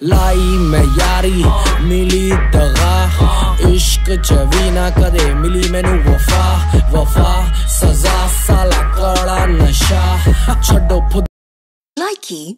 Lai me yari, mili dhaga Ishq që vina ka mili me nu vafa saza sala kora nasha Chado pud Likey